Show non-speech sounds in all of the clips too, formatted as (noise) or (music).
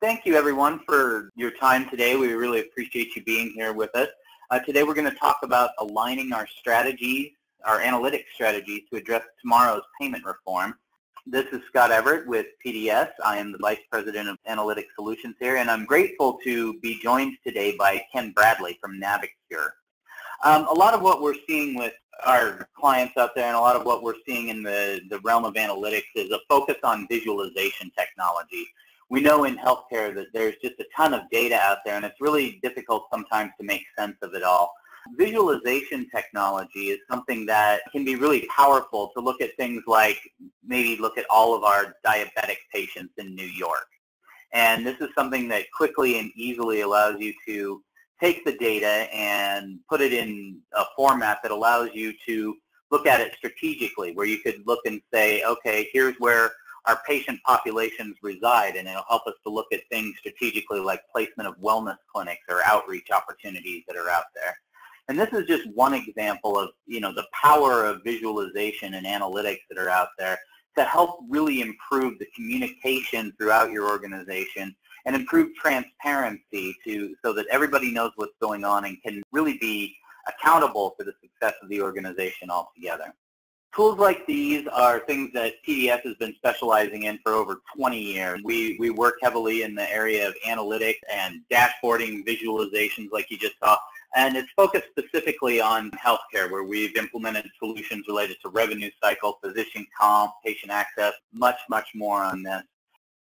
Thank you, everyone, for your time today. We really appreciate you being here with us. Uh, today we're going to talk about aligning our strategies, our analytics strategies to address tomorrow's payment reform. This is Scott Everett with PDS. I am the Vice President of Analytics Solutions here, and I'm grateful to be joined today by Ken Bradley from Navicure. Um, a lot of what we're seeing with our clients out there and a lot of what we're seeing in the, the realm of analytics is a focus on visualization technology. We know in healthcare that there's just a ton of data out there and it's really difficult sometimes to make sense of it all visualization technology is something that can be really powerful to look at things like maybe look at all of our diabetic patients in New York. And this is something that quickly and easily allows you to take the data and put it in a format that allows you to look at it strategically, where you could look and say, okay, here's where our patient populations reside, and it'll help us to look at things strategically like placement of wellness clinics or outreach opportunities that are out there. And this is just one example of, you know, the power of visualization and analytics that are out there to help really improve the communication throughout your organization and improve transparency to so that everybody knows what's going on and can really be accountable for the success of the organization altogether. Tools like these are things that PDS has been specializing in for over 20 years. We, we work heavily in the area of analytics and dashboarding visualizations like you just saw and it's focused specifically on healthcare, where we've implemented solutions related to revenue cycle, physician comp, patient access, much, much more on this.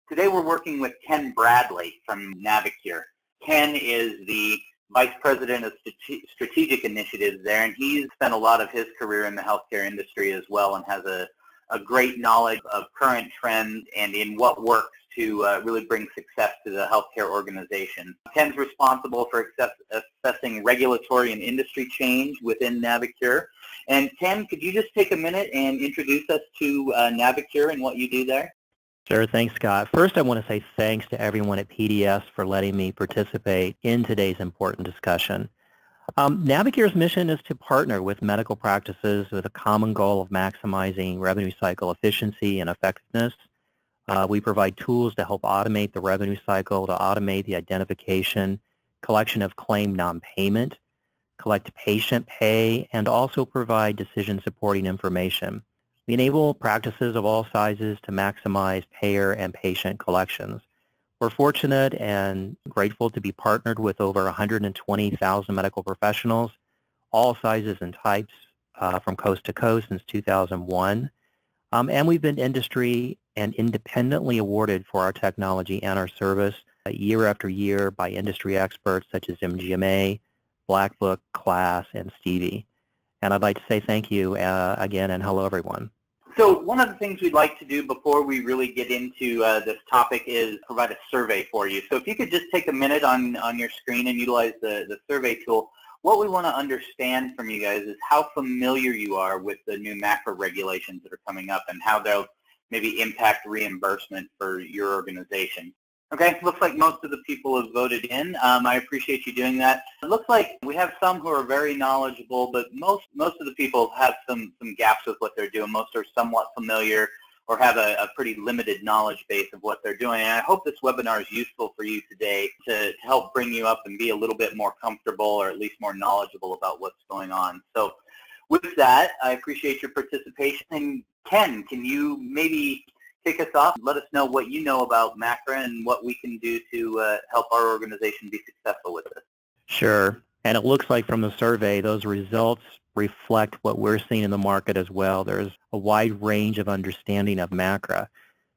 Today we're working with Ken Bradley from Navicure. Ken is the Vice President of Strategic Initiatives there, and he's spent a lot of his career in the healthcare industry as well and has a, a great knowledge of current trends and in what works to uh, really bring success to the healthcare organization. Ken's responsible for assess assessing regulatory and industry change within Navicure. And Ken, could you just take a minute and introduce us to uh, Navicure and what you do there? Sure. Thanks, Scott. First, I want to say thanks to everyone at PDS for letting me participate in today's important discussion. Um, mission is to partner with medical practices with a common goal of maximizing revenue cycle efficiency and effectiveness uh, we provide tools to help automate the revenue cycle, to automate the identification, collection of claim non-payment, collect patient pay, and also provide decision supporting information. We enable practices of all sizes to maximize payer and patient collections. We're fortunate and grateful to be partnered with over 120,000 medical professionals, all sizes and types uh, from coast to coast since 2001. Um, and we've been industry and independently awarded for our technology and our service uh, year after year by industry experts such as MGMA, Black Book, KLAS, and Stevie. And I'd like to say thank you uh, again and hello everyone. So one of the things we'd like to do before we really get into uh, this topic is provide a survey for you. So if you could just take a minute on, on your screen and utilize the, the survey tool, what we want to understand from you guys is how familiar you are with the new MACRA regulations that are coming up and how they'll maybe impact reimbursement for your organization. Okay, looks like most of the people have voted in. Um, I appreciate you doing that. It looks like we have some who are very knowledgeable, but most most of the people have some some gaps with what they're doing. Most are somewhat familiar or have a, a pretty limited knowledge base of what they're doing. And I hope this webinar is useful for you today to, to help bring you up and be a little bit more comfortable or at least more knowledgeable about what's going on. So with that, I appreciate your participation. And Ken, can you maybe kick us off? Let us know what you know about MACRA and what we can do to uh, help our organization be successful with this. Sure. And it looks like from the survey, those results reflect what we're seeing in the market as well. There's a wide range of understanding of MACRA.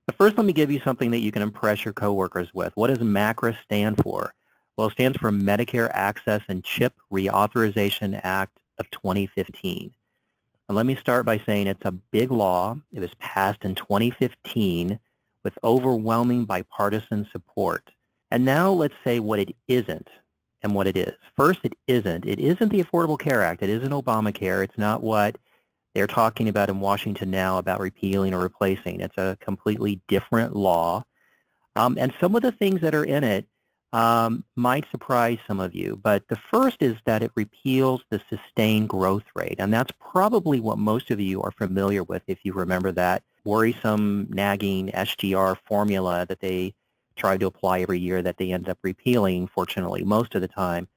But first, let me give you something that you can impress your coworkers with. What does MACRA stand for? Well, it stands for Medicare Access and Chip Reauthorization Act of 2015. And let me start by saying it's a big law. It was passed in 2015 with overwhelming bipartisan support. And now let's say what it isn't and what it is. First, it isn't. It isn't the Affordable Care Act. It isn't Obamacare. It's not what they're talking about in Washington now about repealing or replacing. It's a completely different law. Um, and some of the things that are in it um, might surprise some of you. But the first is that it repeals the sustained growth rate. And that's probably what most of you are familiar with if you remember that worrisome, nagging SGR formula that they tried to apply every year that they end up repealing, fortunately, most of the time.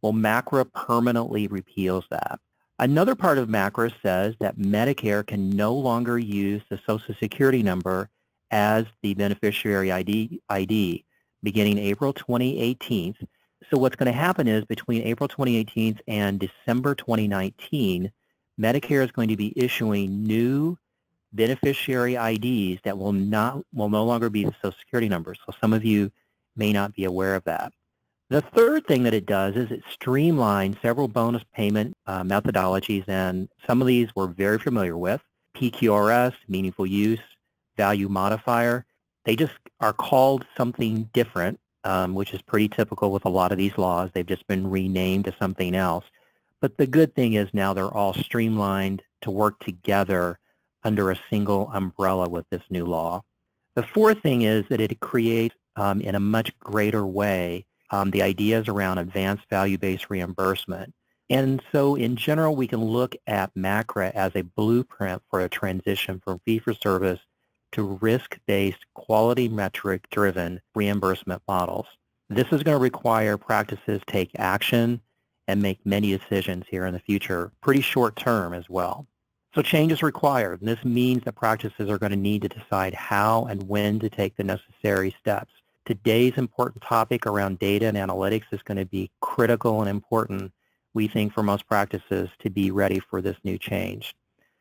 Well, MACRA permanently repeals that. Another part of MACRA says that Medicare can no longer use the Social Security number as the beneficiary ID, ID beginning April 2018. So what's going to happen is between April 2018 and December 2019, Medicare is going to be issuing new beneficiary IDs that will not will no longer be the Social Security numbers. So some of you may not be aware of that. The third thing that it does is it streamlines several bonus payment uh, methodologies, and some of these we're very familiar with. PQRS, meaningful use, value modifier. They just are called something different, um, which is pretty typical with a lot of these laws. They've just been renamed to something else. But the good thing is now they're all streamlined to work together under a single umbrella with this new law. The fourth thing is that it creates um, in a much greater way um, the ideas around advanced value-based reimbursement. And so in general, we can look at MACRA as a blueprint for a transition from fee-for-service to risk-based, quality metric-driven reimbursement models. This is going to require practices take action and make many decisions here in the future, pretty short term as well. So change is required, and this means that practices are going to need to decide how and when to take the necessary steps. Today's important topic around data and analytics is going to be critical and important, we think, for most practices to be ready for this new change.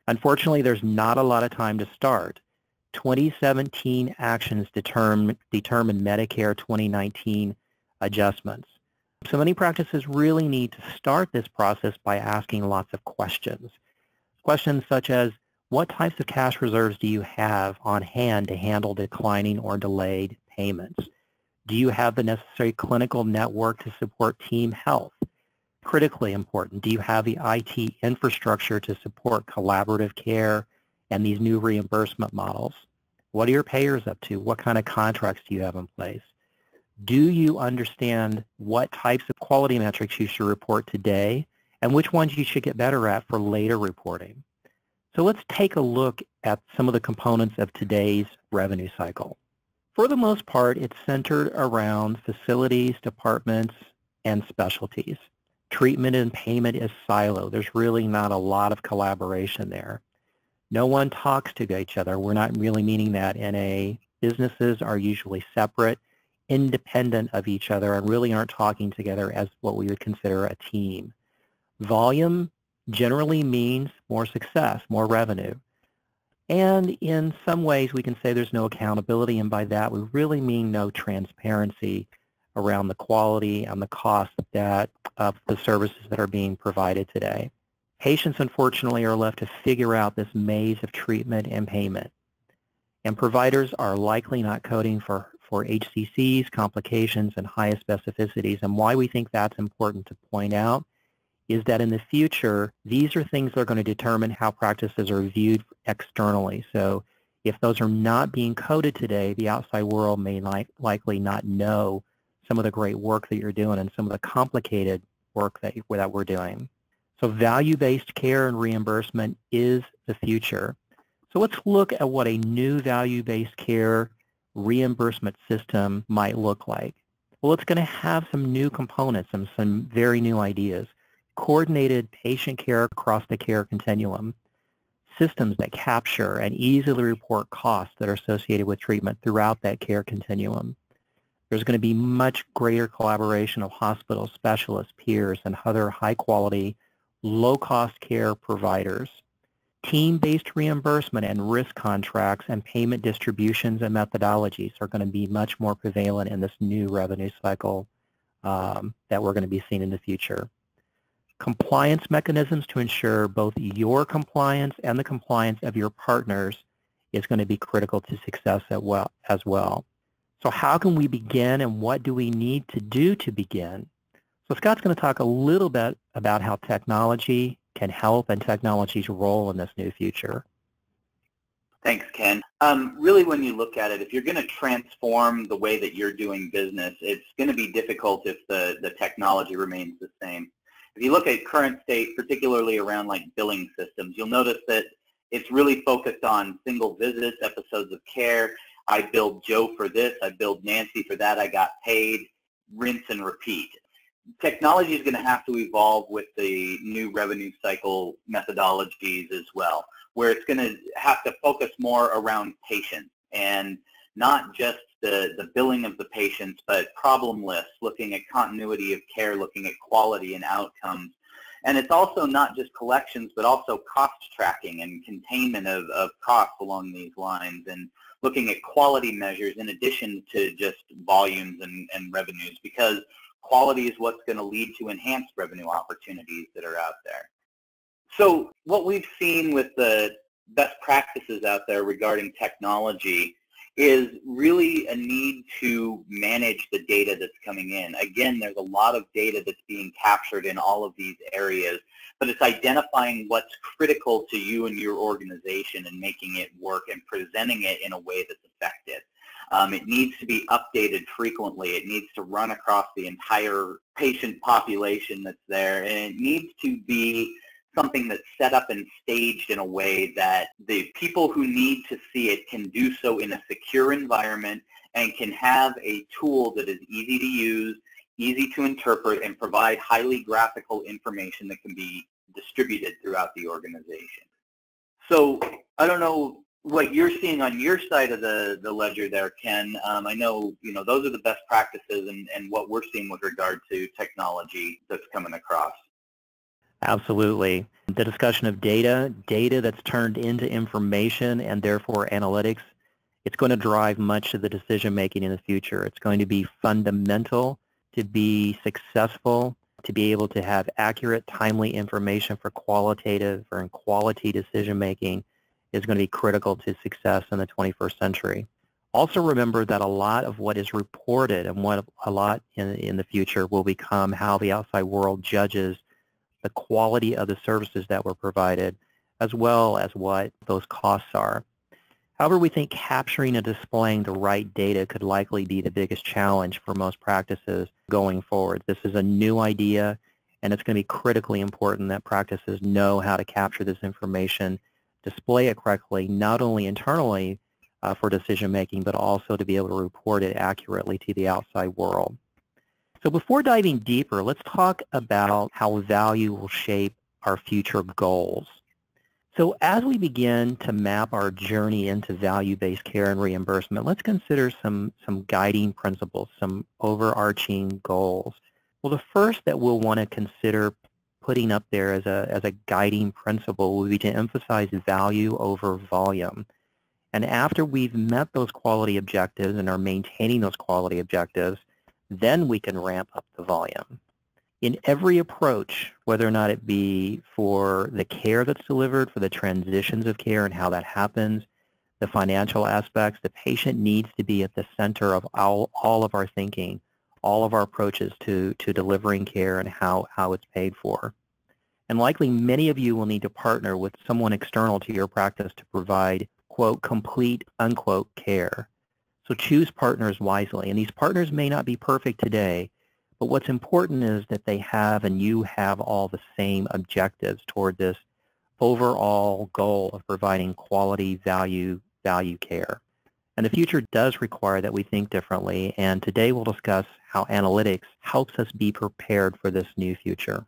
Unfortunately, there's not a lot of time to start. 2017 actions determine, determine Medicare 2019 adjustments. So many practices really need to start this process by asking lots of questions. Questions such as, what types of cash reserves do you have on hand to handle declining or delayed payments? Do you have the necessary clinical network to support team health? Critically important, do you have the IT infrastructure to support collaborative care and these new reimbursement models? What are your payers up to? What kind of contracts do you have in place? Do you understand what types of quality metrics you should report today and which ones you should get better at for later reporting? So let's take a look at some of the components of today's revenue cycle. For the most part, it's centered around facilities, departments, and specialties. Treatment and payment is silo. There's really not a lot of collaboration there. No one talks to each other. We're not really meaning that in a businesses are usually separate, independent of each other, and really aren't talking together as what we would consider a team. Volume generally means more success, more revenue. And in some ways, we can say there's no accountability, and by that, we really mean no transparency around the quality and the cost that of the services that are being provided today. Patients, unfortunately, are left to figure out this maze of treatment and payment. And providers are likely not coding for, for HCCs, complications, and highest specificities. And why we think that's important to point out is that in the future, these are things that are going to determine how practices are viewed externally. So if those are not being coded today, the outside world may like, likely not know some of the great work that you're doing and some of the complicated work that, that we're doing. So value-based care and reimbursement is the future. So let's look at what a new value-based care reimbursement system might look like. Well, it's going to have some new components and some very new ideas. Coordinated patient care across the care continuum, systems that capture and easily report costs that are associated with treatment throughout that care continuum. There's going to be much greater collaboration of hospitals, specialists, peers, and other high-quality low-cost care providers. Team-based reimbursement and risk contracts and payment distributions and methodologies are going to be much more prevalent in this new revenue cycle um, that we're going to be seeing in the future. Compliance mechanisms to ensure both your compliance and the compliance of your partners is going to be critical to success as well. So how can we begin and what do we need to do to begin? So Scott's going to talk a little bit about how technology can help and technology's role in this new future. Thanks, Ken. Um, really, when you look at it, if you're going to transform the way that you're doing business, it's going to be difficult if the, the technology remains the same. If you look at current state, particularly around like billing systems, you'll notice that it's really focused on single visits, episodes of care, I billed Joe for this, I billed Nancy for that, I got paid, rinse and repeat. Technology is going to have to evolve with the new revenue cycle methodologies as well, where it's going to have to focus more around patients and not just the, the billing of the patients, but problem lists, looking at continuity of care, looking at quality and outcomes. And it's also not just collections, but also cost tracking and containment of, of costs along these lines and looking at quality measures in addition to just volumes and, and revenues because quality is what's going to lead to enhanced revenue opportunities that are out there. So what we've seen with the best practices out there regarding technology is really a need to manage the data that's coming in. Again, there's a lot of data that's being captured in all of these areas, but it's identifying what's critical to you and your organization and making it work and presenting it in a way that's effective. Um, it needs to be updated frequently. It needs to run across the entire patient population that's there, and it needs to be something that's set up and staged in a way that the people who need to see it can do so in a secure environment and can have a tool that is easy to use, easy to interpret, and provide highly graphical information that can be distributed throughout the organization. So I don't know what you're seeing on your side of the, the ledger there, Ken. Um, I know, you know, those are the best practices and, and what we're seeing with regard to technology that's coming across. Absolutely. The discussion of data, data that's turned into information and therefore analytics, it's going to drive much of the decision making in the future. It's going to be fundamental to be successful, to be able to have accurate, timely information for qualitative or quality decision making is going to be critical to success in the 21st century. Also remember that a lot of what is reported and what a lot in, in the future will become how the outside world judges the quality of the services that were provided, as well as what those costs are. However, we think capturing and displaying the right data could likely be the biggest challenge for most practices going forward. This is a new idea, and it's going to be critically important that practices know how to capture this information, display it correctly, not only internally uh, for decision making, but also to be able to report it accurately to the outside world. So before diving deeper, let's talk about how value will shape our future goals. So as we begin to map our journey into value-based care and reimbursement, let's consider some, some guiding principles, some overarching goals. Well, the first that we'll want to consider putting up there as a, as a guiding principle would be to emphasize value over volume. And after we've met those quality objectives and are maintaining those quality objectives, then we can ramp up the volume. In every approach, whether or not it be for the care that's delivered, for the transitions of care and how that happens, the financial aspects, the patient needs to be at the center of all, all of our thinking, all of our approaches to, to delivering care and how, how it's paid for. And likely many of you will need to partner with someone external to your practice to provide, quote, complete, unquote, care. So choose partners wisely. And these partners may not be perfect today, but what's important is that they have and you have all the same objectives toward this overall goal of providing quality value, value care. And the future does require that we think differently, and today we'll discuss how analytics helps us be prepared for this new future.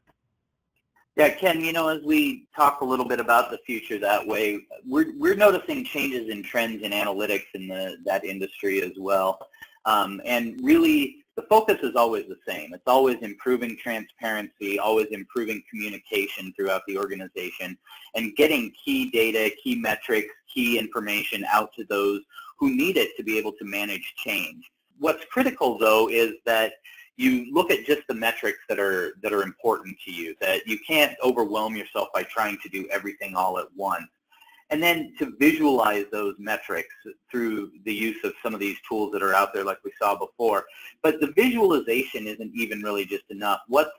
Yeah, Ken, you know, as we talk a little bit about the future that way, we're, we're noticing changes in trends in analytics in the, that industry as well. Um, and really, the focus is always the same. It's always improving transparency, always improving communication throughout the organization, and getting key data, key metrics, key information out to those who need it to be able to manage change. What's critical, though, is that you look at just the metrics that are that are important to you. That you can't overwhelm yourself by trying to do everything all at once. And then to visualize those metrics through the use of some of these tools that are out there like we saw before. But the visualization isn't even really just enough. What's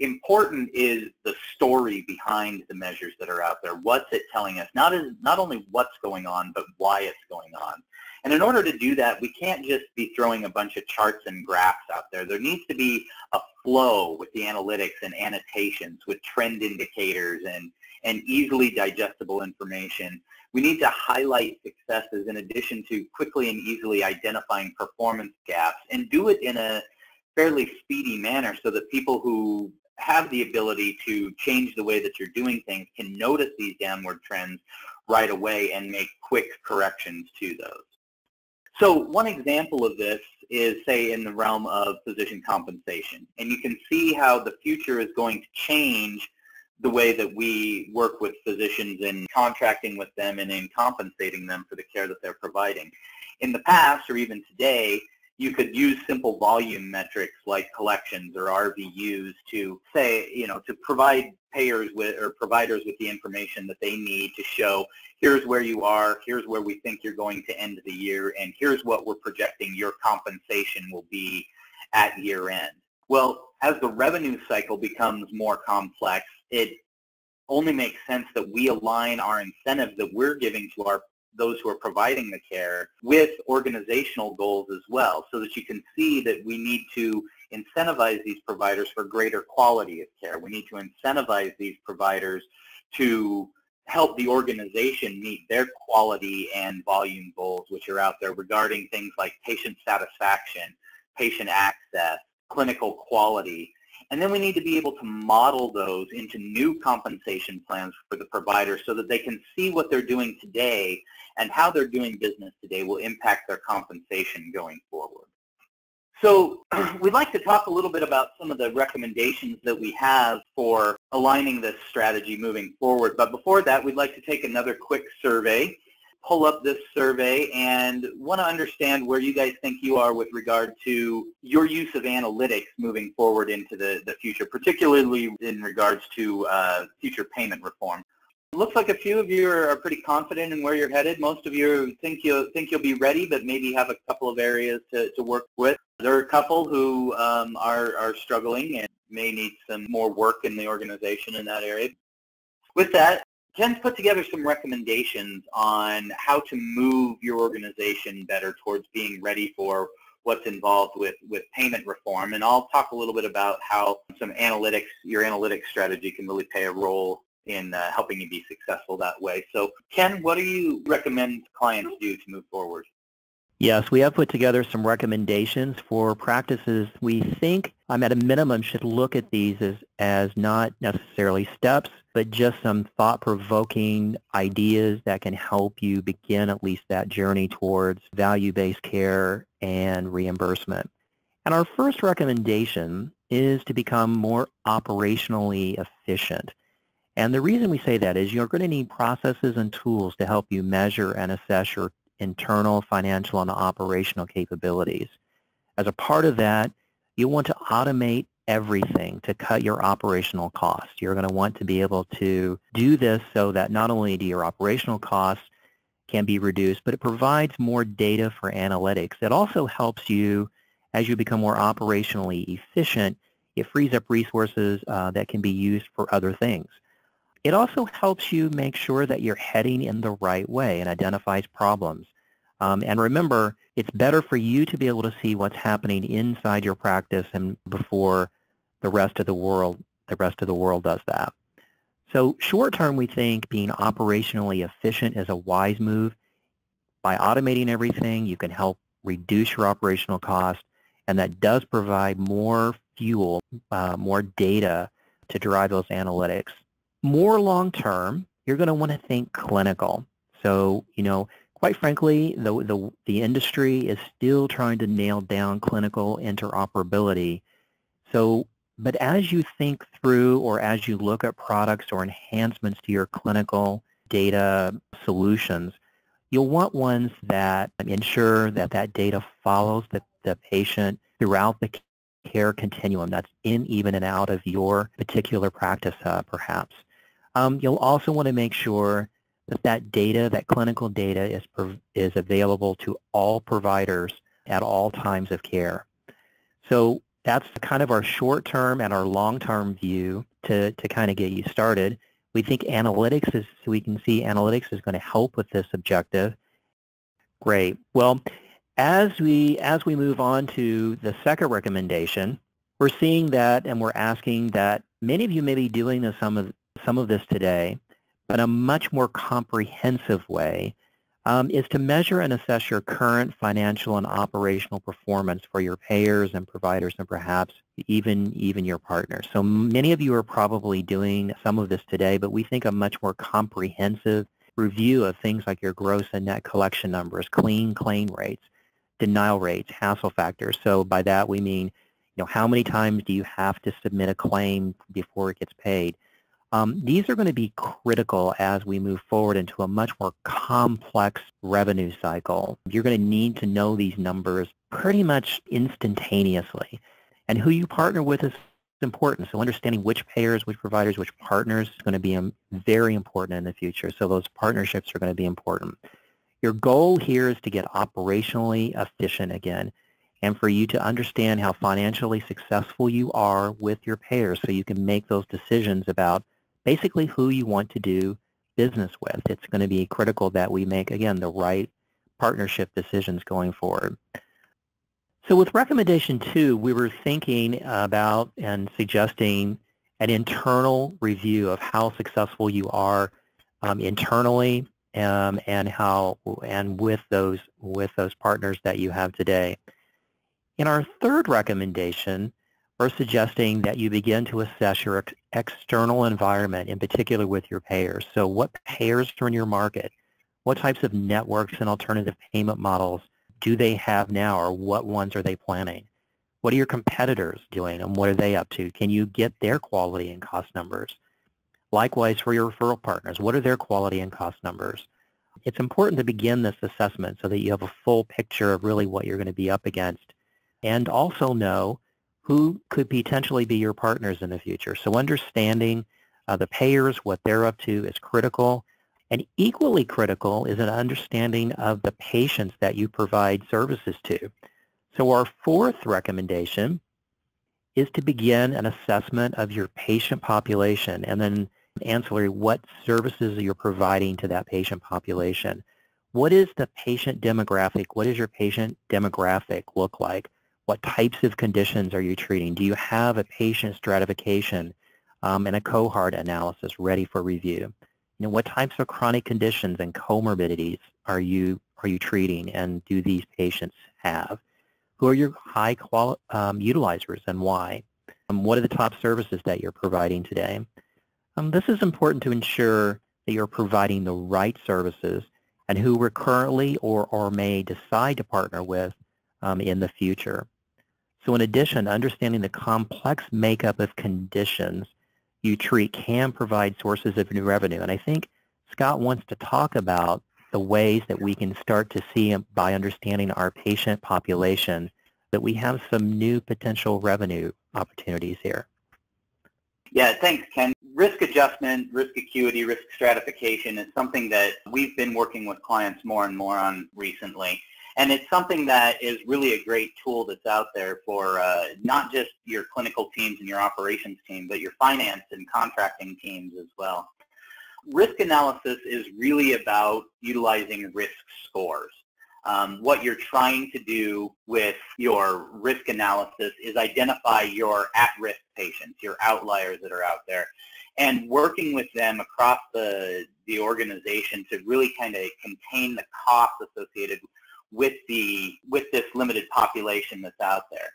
important is the story behind the measures that are out there. What's it telling us? Not, as, not only what's going on, but why it's going on. And in order to do that, we can't just be throwing a bunch of charts and graphs out there. There needs to be a flow with the analytics and annotations with trend indicators and, and easily digestible information. We We need to highlight successes in addition to quickly and easily identifying performance gaps and do it in a fairly speedy manner so that people who have the ability to change the way that you're doing things can notice these downward trends right away and make quick corrections to those. So one example of this is, say, in the realm of physician compensation. And you can see how the future is going to change the way that we work with physicians in contracting with them and in compensating them for the care that they're providing. In the past, or even today, you could use simple volume metrics like collections or RVUs to say, you know, to provide payers with or providers with the information that they need to show here's where you are, here's where we think you're going to end the year, and here's what we're projecting your compensation will be at year end. Well, as the revenue cycle becomes more complex, it only makes sense that we align our incentives that we're giving to our those who are providing the care with organizational goals as well so that you can see that we need to incentivize these providers for greater quality of care. We need to incentivize these providers to help the organization meet their quality and volume goals, which are out there regarding things like patient satisfaction, patient access, clinical quality, and then we need to be able to model those into new compensation plans for the providers so that they can see what they're doing today and how they're doing business today will impact their compensation going forward. So (clears throat) we'd like to talk a little bit about some of the recommendations that we have for aligning this strategy moving forward. But before that, we'd like to take another quick survey pull up this survey and want to understand where you guys think you are with regard to your use of analytics moving forward into the, the future, particularly in regards to uh, future payment reform. Looks like a few of you are, pretty confident in where you're headed. Most of you think you'll think you'll be ready, but maybe have a couple of areas to, to work with. There are a couple who um, are, are struggling and may need some more work in the organization in that area. With that, Ken's put together some recommendations on how to move your organization better towards being ready for what's involved with, with payment reform. And I'll talk a little bit about how some analytics, your analytics strategy can really play a role in uh, helping you be successful that way. So Ken, what do you recommend clients do to move forward? Yes, we have put together some recommendations for practices we think um, at a minimum should look at these as, as not necessarily steps, but just some thought-provoking ideas that can help you begin at least that journey towards value-based care and reimbursement. And our first recommendation is to become more operationally efficient. And the reason we say that is you're going to need processes and tools to help you measure and assess your internal financial and operational capabilities. As a part of that, you want to automate everything to cut your operational costs. You're going to want to be able to do this so that not only do your operational costs can be reduced, but it provides more data for analytics. It also helps you, as you become more operationally efficient, it frees up resources uh, that can be used for other things. It also helps you make sure that you're heading in the right way and identifies problems. Um, and remember, it's better for you to be able to see what's happening inside your practice and before the rest of the world, the rest of the world does that. So short term, we think being operationally efficient is a wise move. By automating everything, you can help reduce your operational cost, and that does provide more fuel, uh, more data to drive those analytics. More long term, you're going to want to think clinical. So, you know, quite frankly, the, the, the industry is still trying to nail down clinical interoperability. So, but as you think through or as you look at products or enhancements to your clinical data solutions, you'll want ones that ensure that that data follows the, the patient throughout the care continuum that's in, even, and out of your particular practice, uh, perhaps. Um, you'll also want to make sure that that data, that clinical data, is, is available to all providers at all times of care. So that's kind of our short-term and our long-term view to, to kind of get you started. We think analytics is, so we can see analytics is going to help with this objective. Great. Well, as we, as we move on to the second recommendation, we're seeing that and we're asking that many of you may be doing this, some, of, some of this today, but a much more comprehensive way um, is to measure and assess your current financial and operational performance for your payers and providers and perhaps even even your partners. So many of you are probably doing some of this today, but we think a much more comprehensive review of things like your gross and net collection numbers, clean claim rates, denial rates, hassle factors. So by that we mean, you know, how many times do you have to submit a claim before it gets paid? Um, these are going to be critical as we move forward into a much more complex revenue cycle. You're going to need to know these numbers pretty much instantaneously. And who you partner with is important. So understanding which payers, which providers, which partners is going to be um, very important in the future. So those partnerships are going to be important. Your goal here is to get operationally efficient again and for you to understand how financially successful you are with your payers so you can make those decisions about basically who you want to do business with. It's going to be critical that we make, again, the right partnership decisions going forward. So with recommendation two, we were thinking about and suggesting an internal review of how successful you are um, internally um, and how and with those with those partners that you have today. In our third recommendation, we're suggesting that you begin to assess your ex external environment, in particular with your payers. So what payers are in your market? What types of networks and alternative payment models do they have now, or what ones are they planning? What are your competitors doing, and what are they up to? Can you get their quality and cost numbers? Likewise, for your referral partners, what are their quality and cost numbers? It's important to begin this assessment so that you have a full picture of really what you're going to be up against and also know who could potentially be your partners in the future. So understanding uh, the payers, what they're up to is critical. And equally critical is an understanding of the patients that you provide services to. So our fourth recommendation is to begin an assessment of your patient population and then ancillary what services you're providing to that patient population. What is the patient demographic? What does your patient demographic look like? What types of conditions are you treating? Do you have a patient stratification um, and a cohort analysis ready for review? You know, what types of chronic conditions and comorbidities are you are you treating and do these patients have? Who are your high quali um, utilizers and why? Um, what are the top services that you're providing today? Um, this is important to ensure that you're providing the right services and who we're currently or, or may decide to partner with um, in the future. So in addition, understanding the complex makeup of conditions you treat can provide sources of new revenue. And I think Scott wants to talk about the ways that we can start to see by understanding our patient population that we have some new potential revenue opportunities here. Yeah, thanks, Ken. Risk adjustment, risk acuity, risk stratification is something that we've been working with clients more and more on recently. And it's something that is really a great tool that's out there for uh, not just your clinical teams and your operations team, but your finance and contracting teams as well. Risk analysis is really about utilizing risk scores. Um, what you're trying to do with your risk analysis is identify your at-risk patients, your outliers that are out there, and working with them across the, the organization to really kind of contain the costs associated with the with this limited population that's out there.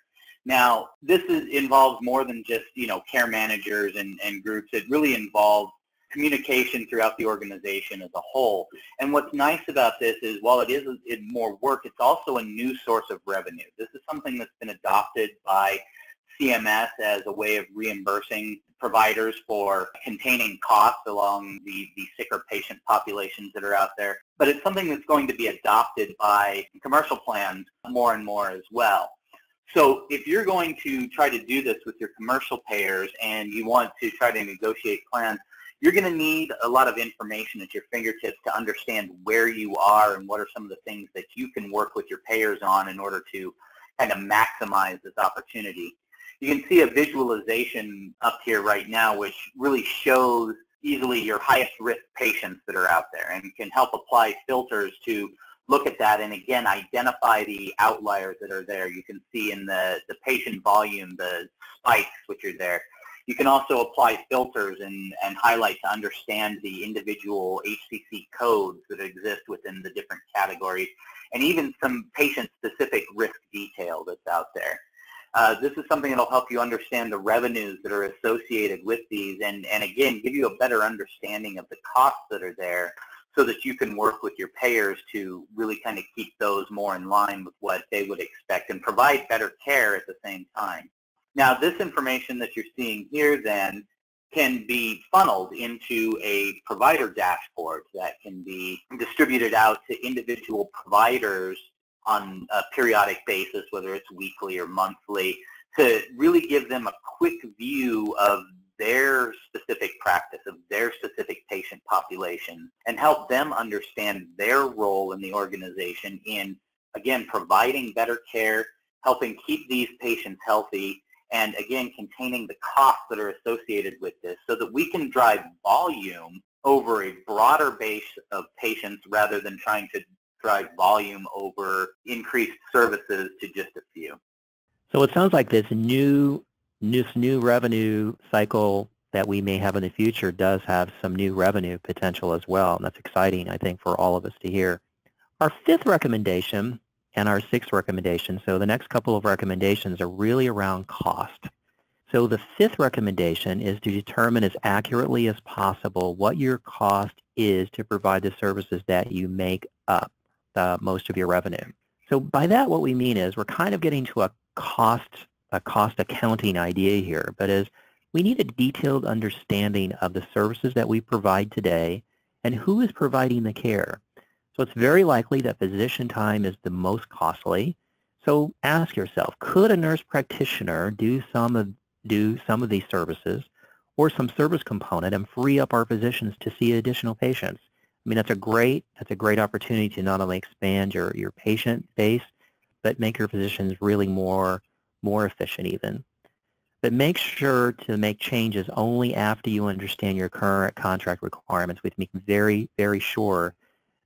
Now, this is, involves more than just you know care managers and, and groups. It really involves communication throughout the organization as a whole. And what's nice about this is while it is more work, it's also a new source of revenue. This is something that's been adopted by CMS as a way of reimbursing providers for containing costs along the, the sicker patient populations that are out there. But it's something that's going to be adopted by commercial plans more and more as well. So if you're going to try to do this with your commercial payers and you want to try to negotiate plans, you're going to need a lot of information at your fingertips to understand where you are and what are some of the things that you can work with your payers on in order to kind of maximize this opportunity. You can see a visualization up here right now which really shows easily your highest risk patients that are out there and can help apply filters to look at that and again identify the outliers that are there. You can see in the, the patient volume the spikes which are there. You can also apply filters and, and highlight to understand the individual HCC codes that exist within the different categories and even some patient-specific risk detail that's out there. Uh, this is something that will help you understand the revenues that are associated with these and, and again, give you a better understanding of the costs that are there so that you can work with your payers to really kind of keep those more in line with what they would expect and provide better care at the same time. Now, this information that you're seeing here then can be funneled into a provider dashboard that can be distributed out to individual providers on a periodic basis, whether it's weekly or monthly, to really give them a quick view of their specific practice, of their specific patient population, and help them understand their role in the organization in, again, providing better care, helping keep these patients healthy, and again, containing the costs that are associated with this so that we can drive volume over a broader base of patients rather than trying to drive volume over increased services to just a few. So it sounds like this new this new revenue cycle that we may have in the future does have some new revenue potential as well, and that's exciting, I think, for all of us to hear. Our fifth recommendation and our sixth recommendation, so the next couple of recommendations are really around cost. So the fifth recommendation is to determine as accurately as possible what your cost is to provide the services that you make up uh, most of your revenue. So by that, what we mean is we're kind of getting to a cost a cost accounting idea here, but is we need a detailed understanding of the services that we provide today and who is providing the care. So it's very likely that physician time is the most costly. So ask yourself, could a nurse practitioner do some of, do some of these services or some service component and free up our physicians to see additional patients? I mean, that's a great, that's a great opportunity to not only expand your, your patient base, but make your physicians really more more efficient even. But make sure to make changes only after you understand your current contract requirements. We have to make very, very sure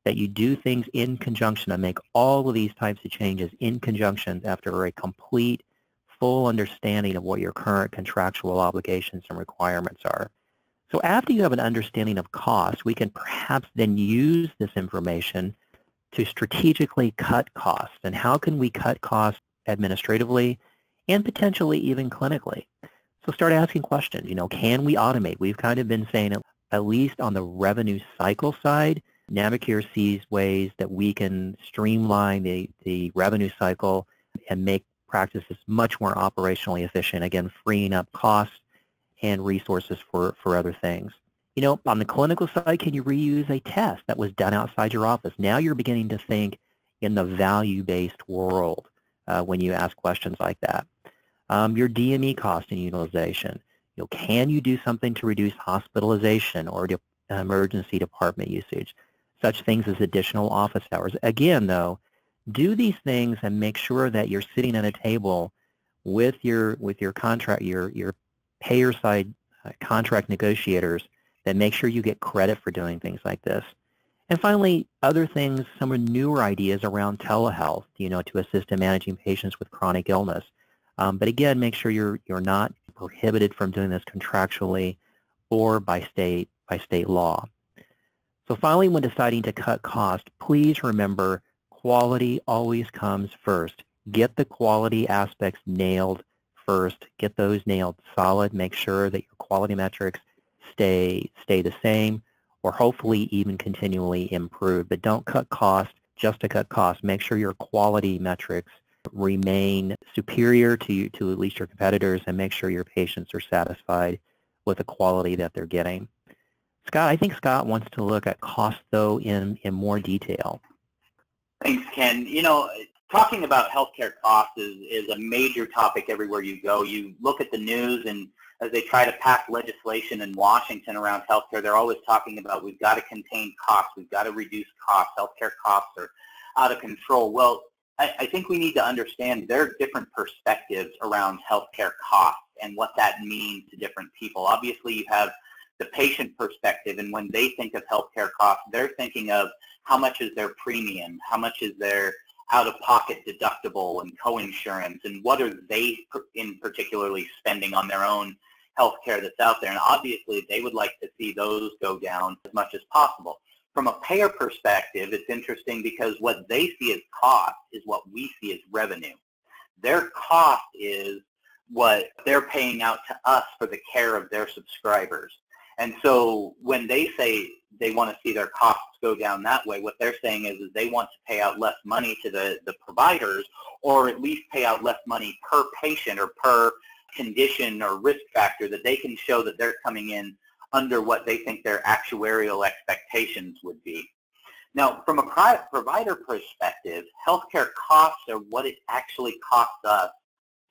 that you do things in conjunction and make all of these types of changes in conjunction after a complete, full understanding of what your current contractual obligations and requirements are. So after you have an understanding of cost, we can perhaps then use this information to strategically cut costs. And how can we cut costs administratively and potentially even clinically. So start asking questions. You know, can we automate? We've kind of been saying, at least on the revenue cycle side, Navicure sees ways that we can streamline the, the revenue cycle and make practices much more operationally efficient, again, freeing up costs and resources for, for other things. You know, on the clinical side, can you reuse a test that was done outside your office? Now you're beginning to think in the value-based world uh, when you ask questions like that um, your DME cost and utilization. You know, can you do something to reduce hospitalization or de emergency department usage? Such things as additional office hours. Again, though, do these things and make sure that you're sitting at a table with your with your contract your your payer side uh, contract negotiators that make sure you get credit for doing things like this. And finally, other things, some newer ideas around telehealth, you know, to assist in managing patients with chronic illness. Um, but again, make sure you're, you're not prohibited from doing this contractually or by state, by state law. So finally, when deciding to cut cost, please remember quality always comes first. Get the quality aspects nailed first. Get those nailed solid. Make sure that your quality metrics stay, stay the same or hopefully even continually improve. But don't cut cost just to cut cost. Make sure your quality metrics remain superior to, to at least your competitors and make sure your patients are satisfied with the quality that they're getting. Scott, I think Scott wants to look at cost, though, in, in more detail. Thanks, Ken. You know, talking about healthcare costs is, is a major topic everywhere you go. You look at the news and as they try to pass legislation in Washington around healthcare, they're always talking about we've got to contain costs, we've got to reduce costs, healthcare costs are out of control. Well, I, I think we need to understand there are different perspectives around healthcare costs and what that means to different people. Obviously, you have the patient perspective, and when they think of healthcare costs, they're thinking of how much is their premium, how much is their out-of-pocket deductible and co-insurance, and what are they in particularly spending on their own healthcare that's out there. And obviously, they would like to see those go down as much as possible. From a payer perspective, it's interesting because what they see as cost is what we see as revenue. Their cost is what they're paying out to us for the care of their subscribers. And so when they say they want to see their costs go down that way, what they're saying is, is they want to pay out less money to the, the providers or at least pay out less money per patient or per condition or risk factor that they can show that they're coming in under what they think their actuarial expectations would be. Now, from a provider perspective, healthcare costs are what it actually costs us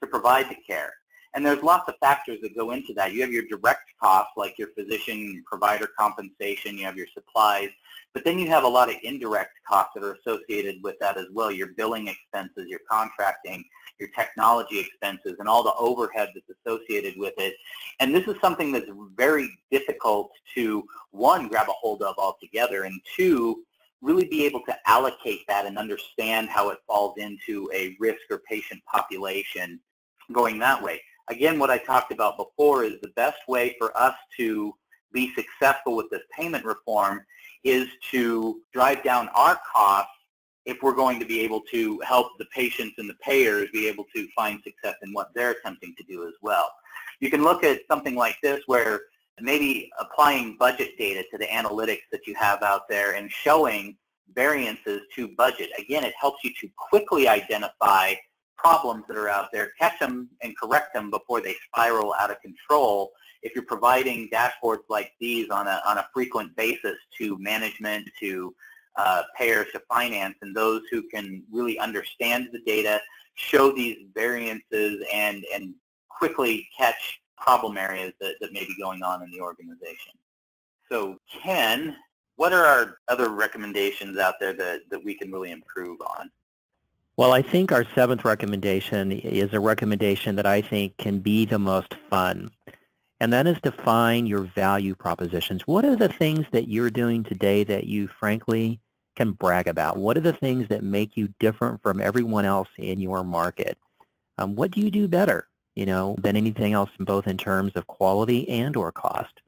to provide the care. And there's lots of factors that go into that. You have your direct costs, like your physician provider compensation, you have your supplies, but then you have a lot of indirect costs that are associated with that as well, your billing expenses, your contracting, your technology expenses, and all the overhead that's associated with it. And this is something that's very difficult to, one, grab a hold of altogether, and two, really be able to allocate that and understand how it falls into a risk or patient population going that way again, what I talked about before is the best way for us to be successful with this payment reform is to drive down our costs if we're going to be able to help the patients and the payers be able to find success in what they're attempting to do as well. You can look at something like this where maybe applying budget data to the analytics that you have out there and showing variances to budget. Again, it helps you to quickly identify problems that are out there, catch them and correct them before they spiral out of control. If you're providing dashboards like these on a, on a frequent basis to management, to uh, payers, to finance, and those who can really understand the data, show these variances, and, and quickly catch problem areas that, that may be going on in the organization. So Ken, what are our other recommendations out there that, that we can really improve on? Well, I think our seventh recommendation is a recommendation that I think can be the most fun. And that is define your value propositions. What are the things that you're doing today that you frankly can brag about? What are the things that make you different from everyone else in your market? Um, what do you do better, you know, than anything else, both in terms of quality and or cost?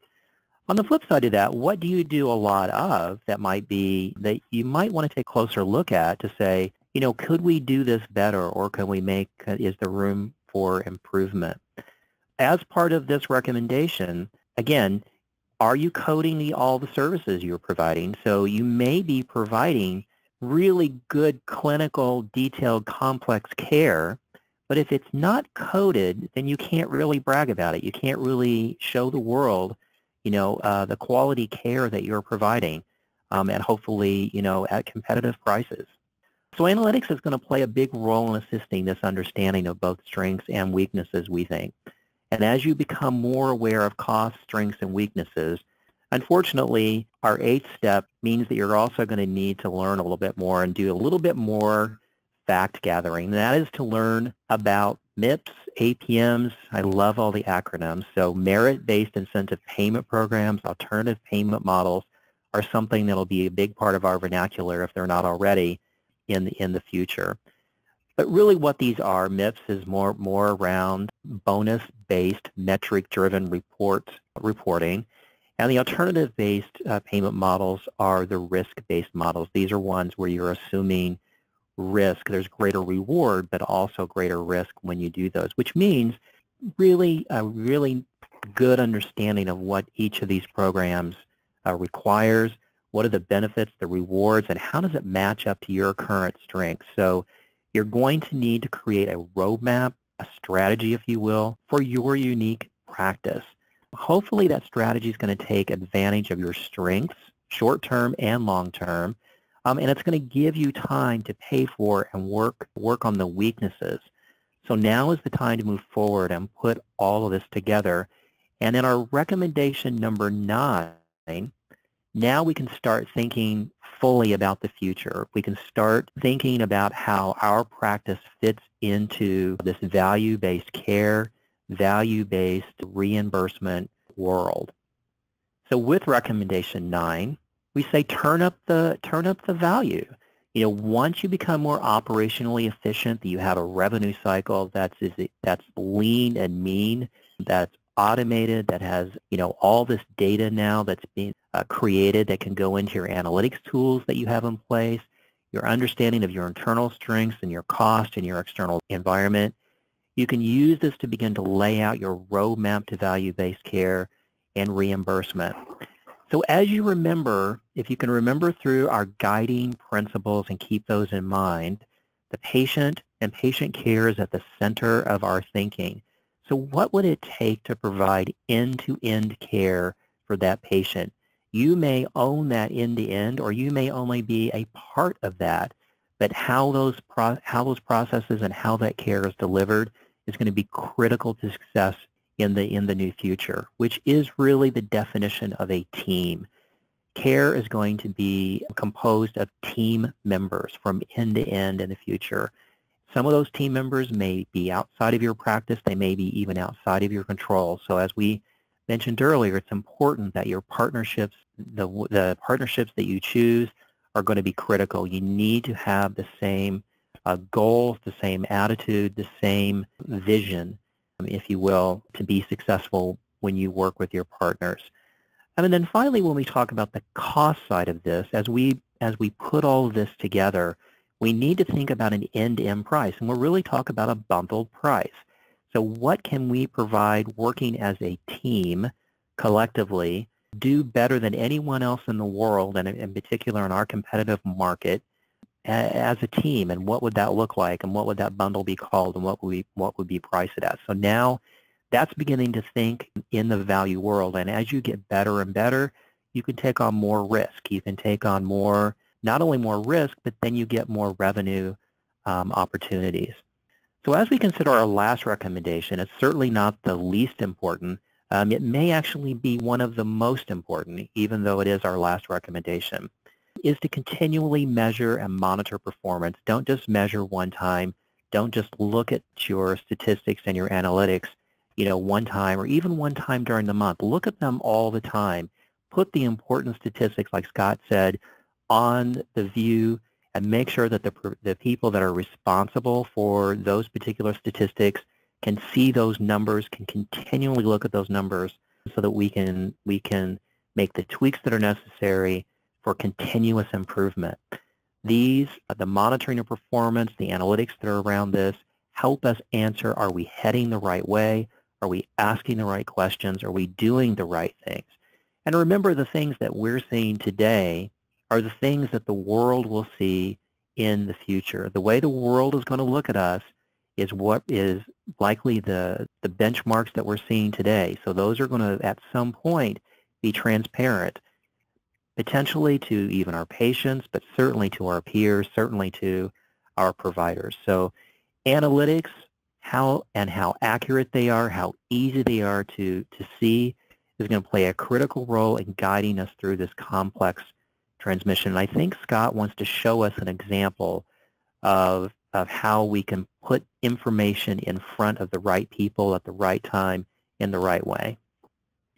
On the flip side of that, what do you do a lot of that might be that you might want to take a closer look at to say, you know, could we do this better or can we make, uh, is there room for improvement? As part of this recommendation, again, are you coding the, all the services you're providing? So you may be providing really good clinical, detailed, complex care, but if it's not coded, then you can't really brag about it. You can't really show the world, you know, uh, the quality care that you're providing, um, and hopefully, you know, at competitive prices. So analytics is going to play a big role in assisting this understanding of both strengths and weaknesses, we think. And as you become more aware of costs, strengths, and weaknesses, unfortunately, our eighth step means that you're also going to need to learn a little bit more and do a little bit more fact gathering. That is to learn about MIPS, APMs. I love all the acronyms. So merit-based incentive payment programs, alternative payment models are something that will be a big part of our vernacular if they're not already in the, in the future. But really what these are, MIPS is more, more around bonus-based, metric-driven report, reporting. And the alternative-based uh, payment models are the risk-based models. These are ones where you're assuming risk. There's greater reward, but also greater risk when you do those, which means really a really good understanding of what each of these programs uh, requires, what are the benefits, the rewards, and how does it match up to your current strengths? So you're going to need to create a roadmap, a strategy, if you will, for your unique practice. Hopefully that strategy is going to take advantage of your strengths, short-term and long-term, um, and it's going to give you time to pay for and work, work on the weaknesses. So now is the time to move forward and put all of this together. And in our recommendation number nine, now we can start thinking fully about the future. We can start thinking about how our practice fits into this value-based care, value-based reimbursement world. So with recommendation nine, we say turn up the turn up the value. You know, once you become more operationally efficient, you have a revenue cycle that's that's lean and mean, that's automated, that has, you know, all this data now that's being uh, created that can go into your analytics tools that you have in place, your understanding of your internal strengths and your cost and your external environment. You can use this to begin to lay out your roadmap to value-based care and reimbursement. So as you remember, if you can remember through our guiding principles and keep those in mind, the patient and patient care is at the center of our thinking. So what would it take to provide end-to-end care for that patient? You may own that end-to-end or you may only be a part of that, but how those, how those processes and how that care is delivered is going to be critical to success in the, in the new future, which is really the definition of a team. Care is going to be composed of team members from end to end in the future. Some of those team members may be outside of your practice. They may be even outside of your control. So as we mentioned earlier, it's important that your partnerships, the, the partnerships that you choose are going to be critical. You need to have the same uh, goals, the same attitude, the same vision, if you will, to be successful when you work with your partners. And then finally, when we talk about the cost side of this, as we, as we put all of this together, we need to think about an end-to-end price, and we'll really talk about a bundled price. So what can we provide working as a team collectively do better than anyone else in the world, and in particular in our competitive market, as a team, and what would that look like, and what would that bundle be called, and what would we what would be priced at? So now that's beginning to think in the value world, and as you get better and better, you can take on more risk. You can take on more, not only more risk, but then you get more revenue um, opportunities. So as we consider our last recommendation, it's certainly not the least important. Um, it may actually be one of the most important, even though it is our last recommendation is to continually measure and monitor performance. Don't just measure one time. Don't just look at your statistics and your analytics, you know, one time or even one time during the month. Look at them all the time. Put the important statistics, like Scott said, on the view and make sure that the, the people that are responsible for those particular statistics can see those numbers, can continually look at those numbers so that we can, we can make the tweaks that are necessary for continuous improvement. These, the monitoring of performance, the analytics that are around this, help us answer, are we heading the right way? Are we asking the right questions? Are we doing the right things? And remember the things that we're seeing today are the things that the world will see in the future. The way the world is going to look at us is what is likely the, the benchmarks that we're seeing today. So those are going to, at some point, be transparent potentially to even our patients, but certainly to our peers, certainly to our providers. So analytics, how and how accurate they are, how easy they are to, to see is going to play a critical role in guiding us through this complex transmission. And I think Scott wants to show us an example of, of how we can put information in front of the right people at the right time in the right way.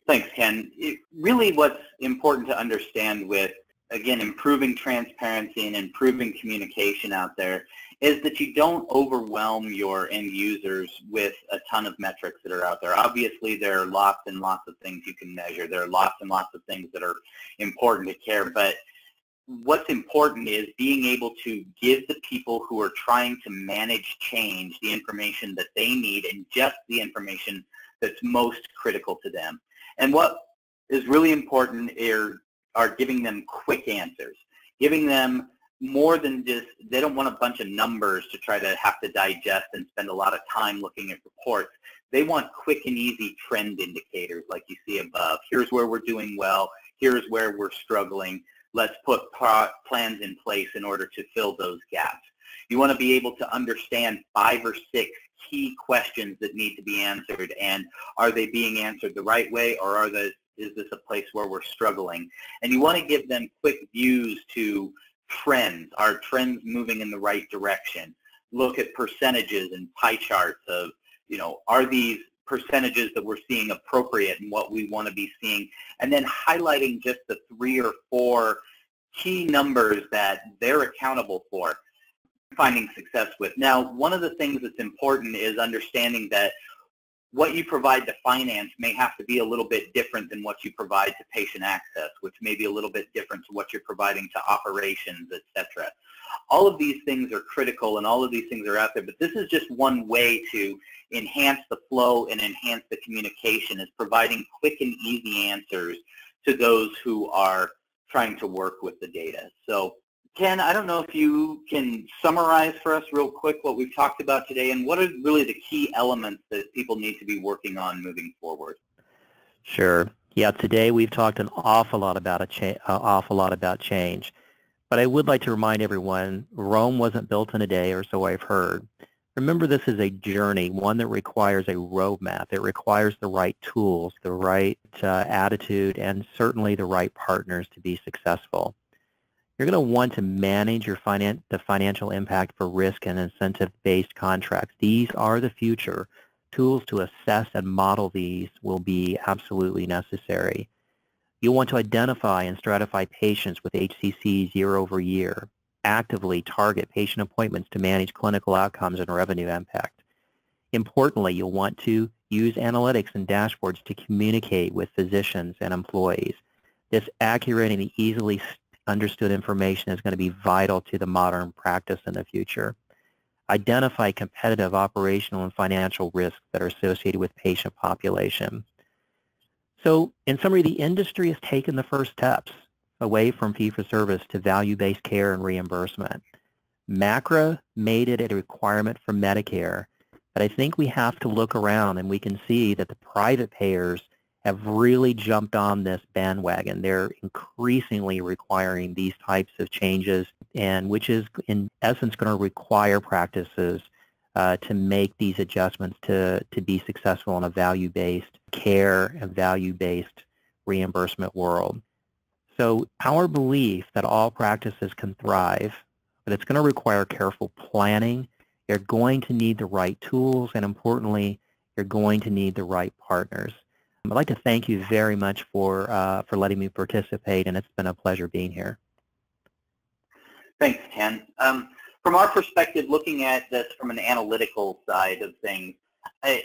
Thanks, Ken. It, really what's important to understand with, again, improving transparency and improving communication out there is that you don't overwhelm your end users with a ton of metrics that are out there. Obviously, there are lots and lots of things you can measure. There are lots and lots of things that are important to care, but what's important is being able to give the people who are trying to manage change the information that they need and just the information that's most critical to them. And what is really important are, are giving them quick answers, giving them more than just, they don't want a bunch of numbers to try to have to digest and spend a lot of time looking at reports. They want quick and easy trend indicators like you see above. Here's where we're doing well. Here's where we're struggling. Let's put plans in place in order to fill those gaps. You want to be able to understand five or six key questions that need to be answered and are they being answered the right way or are those, is this a place where we're struggling? And you want to give them quick views to trends. Are trends moving in the right direction? Look at percentages and pie charts of, you know, are these percentages that we're seeing appropriate and what we want to be seeing? And then highlighting just the three or four key numbers that they're accountable for finding success with. Now, one of the things that's important is understanding that what you provide to finance may have to be a little bit different than what you provide to patient access, which may be a little bit different to what you're providing to operations, etc. All of these things are critical and all of these things are out there, but this is just one way to enhance the flow and enhance the communication is providing quick and easy answers to those who are trying to work with the data. So Ken, I don't know if you can summarize for us real quick what we've talked about today and what are really the key elements that people need to be working on moving forward. Sure. Yeah, today we've talked an awful lot about a cha- awful lot about change. But I would like to remind everyone, Rome wasn't built in a day or so I've heard. Remember this is a journey, one that requires a roadmap. It requires the right tools, the right uh, attitude, and certainly the right partners to be successful. You're going to want to manage your finan the financial impact for risk and incentive-based contracts. These are the future. Tools to assess and model these will be absolutely necessary. You'll want to identify and stratify patients with HCCs year over year. Actively target patient appointments to manage clinical outcomes and revenue impact. Importantly, you'll want to use analytics and dashboards to communicate with physicians and employees. This accurate and easily understood information is going to be vital to the modern practice in the future. Identify competitive operational and financial risks that are associated with patient population. So in summary, the industry has taken the first steps away from fee-for-service to value-based care and reimbursement. MACRA made it a requirement for Medicare, but I think we have to look around and we can see that the private payers have really jumped on this bandwagon. They're increasingly requiring these types of changes, and which is in essence going to require practices uh, to make these adjustments to, to be successful in a value-based care and value-based reimbursement world. So our belief that all practices can thrive, but it's going to require careful planning. You're going to need the right tools, and importantly, you're going to need the right partners. I'd like to thank you very much for, uh, for letting me participate, and it's been a pleasure being here. Thanks, Ken. Um, from our perspective, looking at this from an analytical side of things, I,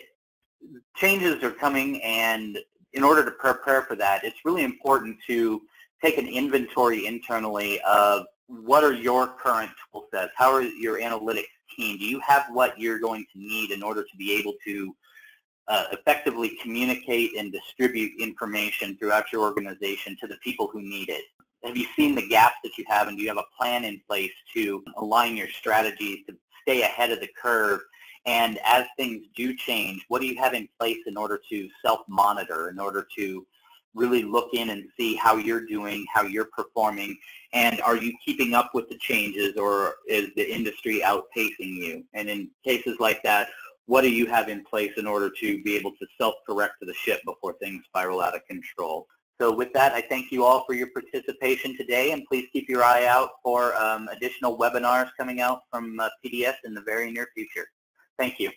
changes are coming, and in order to prepare for that, it's really important to take an inventory internally of what are your current tool sets? How are your analytics team? Do you have what you're going to need in order to be able to uh, effectively communicate and distribute information throughout your organization to the people who need it? Have you seen the gaps that you have and do you have a plan in place to align your strategies to stay ahead of the curve? And as things do change, what do you have in place in order to self-monitor, in order to really look in and see how you're doing, how you're performing, and are you keeping up with the changes or is the industry outpacing you? And in cases like that, what do you have in place in order to be able to self-correct to the ship before things spiral out of control? So with that, I thank you all for your participation today, and please keep your eye out for um, additional webinars coming out from uh, PDS in the very near future. Thank you.